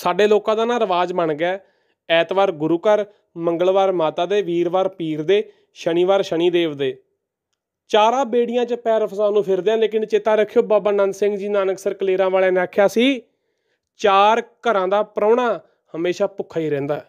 ਸਾਡੇ ਲੋਕਾਂ ਦਾ ਨਾ ਰਿਵਾਜ ਬਣ ਗਿਆ ਐਤਵਾਰ ਗੁਰੂ ਘਰ, ਮੰਗਲਵਾਰ ਮਾਤਾ ਦੇ, ਵੀਰਵਾਰ ਪੀਰ ਦੇ, ਸ਼ਨੀਵਾਰ ਸ਼ਨੀ ਦੇਵ ਦੇ। ਚਾਰਾਂ ਬੇੜੀਆਂ 'ਚ ਪੈਰ ਫਸਾਉਣ ਨੂੰ ਫਿਰਦੇ ਆ ਲੇਕਿਨ ਚੇਤਾ ਰੱਖਿਓ ਬਾਬਾ ਨੰਦ ਸਿੰਘ ਜੀ ਨਾਨਕਸਰ ਕਲੇਰਾਂ ਵਾਲਿਆਂ ਨੇ ਆਖਿਆ ਸੀ, ਚਾਰ ਘਰਾਂ ਦਾ ਪ੍ਰਾਹੁਣਾ ਹਮੇਸ਼ਾ ਭੁੱਖਾ ਹੀ ਰਹਿੰਦਾ